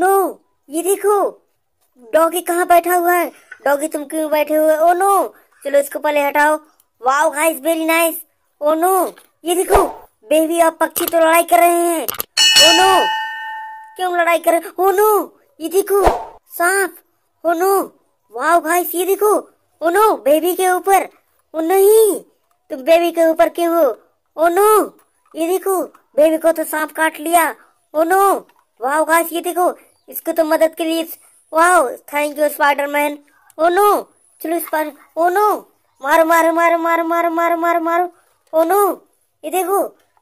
No, ये देखो। Doggy कहाँ बैठा हुआ है? डॉगी, तुम क्यों बैठे हुए ओ नो, चलो इसको पहले हटाओ। Wow guys, very nice. Oh no, ये देखो, बेबी और पक्षी तो लड़ाई कर रहे हैं। ओ नो, क्यों लड़ाई कर रहे ओ नो, ये देखो, सांप। ओ नो, वाओ गाइस, ये देखो। ओ नो, बेबी के ऊपर। ओ नहीं, तुम बेबी के ऊपर क्यों हो? ओ नो, ये देखो, बेबी को तो सांप काट लिया। ओ नो, वाओ गाइस, ये देखो इसको तो मदद के लिए wow thank you Spiderman oh no, चलो पर ओ नो, मारो मारो मारो मारो मारो मारो मारो मारो। ओ नो, ये देखो,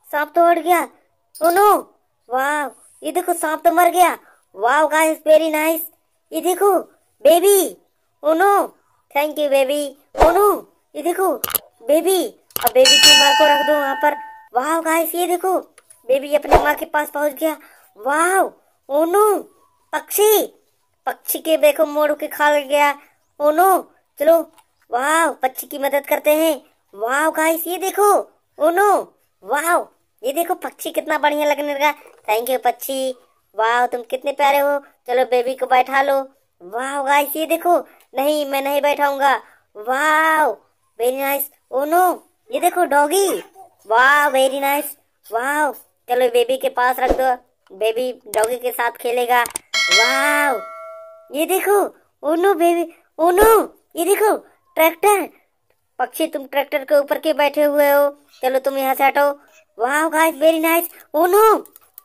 सांप तो हट गया। ओ नो वाह ये देखो, सांप तो मर गया। वाह गाइस वेरी नाइस ये देखो baby oh no thank you baby oh no, ये देखो बेबी अब बेबी की माँ को रख दो वहाँ पर। वाह गाइस ये देखो बेबी अपने माँ के पास पहुँच गया। वाह ओ नो पक्षी। पक्षी के देखो मोड़ के खा गया। ओ नो, चलो वाह पक्षी की मदद करते हैं। वाह गाइस ये देखो। ओ नो वाह ये देखो, पक्षी कितना बढ़िया लगने लगा। थैंक यू पक्षी। वाह तुम कितने प्यारे हो। चलो बेबी को बैठा लो। वाह गाइस ये देखो। नहीं, मैं नहीं बैठाऊँगा। वाह वेरी नाइस ओ नो, ये देखो डॉगी वाह वेरी नाइस वाह चलो बेबी के पास रख दो। बेबी डॉगी के साथ खेलेगा। वाह ये देखो oh no baby oh no ये देखो, ट्रैक्टर। पक्षी, तुम ट्रैक्टर के ऊपर के बैठे हुए हो। चलो तुम यहाँ से हटो वाह guys very nice oh no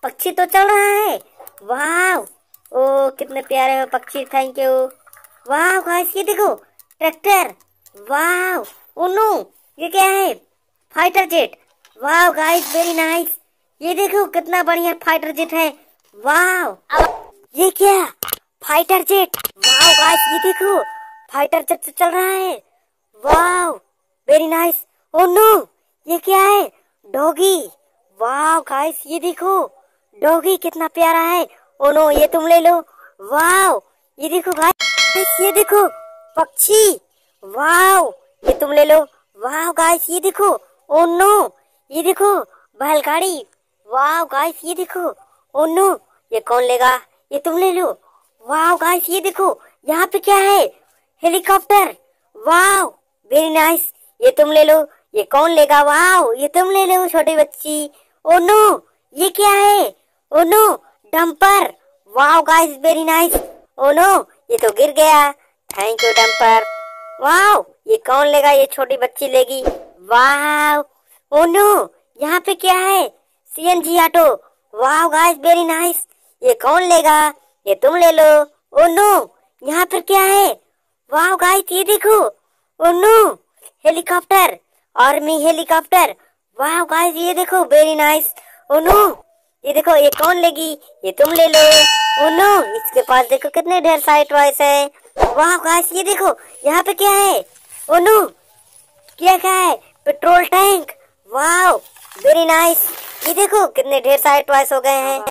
पक्षी तो चल रहा है। वाह ओ, कितने प्यारे हो पक्षी थैंक यू वाह गाइस ये देखो, ट्रैक्टर। वाह ओ नो ये क्या है? फाइटर जेट वाह गाइस वेरी नाइस ये देखो, कितना बढ़िया फाइटर जेट है। वाह ये क्या? फाइटर जेट वाह गाइस ये देखो. फाइटर जेट चल रहा है. वाह वेरी नाइस ओ नो ये क्या है? डॉगी वाह गाइस ये देखो. डॉगी कितना प्यारा है. ओ नो ये तुम ले लो. वाह ये देखो गाइस ये देखो. पक्षी. वाह ये तुम ले लो. वाह गाइस ये देखो. ओ नो ये देखो. बैलगाड़ी वाह गाइस ये देखो. ओ नो ये कौन लेगा? ये तुम ले लो। वाह गाइस ये देखो, यहाँ पे क्या है? हेलीकॉप्टर वाह वेरी नाइस ये तुम ले लो। ये कौन लेगा? वाह ये तुम ले लो, छोटी बच्ची। ओ नो ये क्या है? ओ नो डंपर वाह guys very nice oh no ये तो गिर गया। थैंक यू डंपर वाह ये कौन लेगा? ये छोटी बच्ची लेगी। वाह ओ नो यहाँ पे क्या है? सीएनजी ऑटो वाह गाइस वेरी नाइस ये कौन लेगा? ये तुम ले लो। ओ नो यहाँ पर क्या है? वाह गाइस, ये देखो। Oh no helicopter, army helicopter. वाह गाइस, ये देखो वेरी नाइस ओ नो ये देखो, ये कौन लेगी? ये तुम ले लो। ओ नो इसके पास देखो, कितने ढेर सारे टॉयस है। वाह गाइस, ये देखो, यहाँ पे क्या है? ओ नो क्या क्या है? Petrol tank. वाह वेरी नाइस ये देखो, कितने ढेर सारे टॉयस हो गए हैं।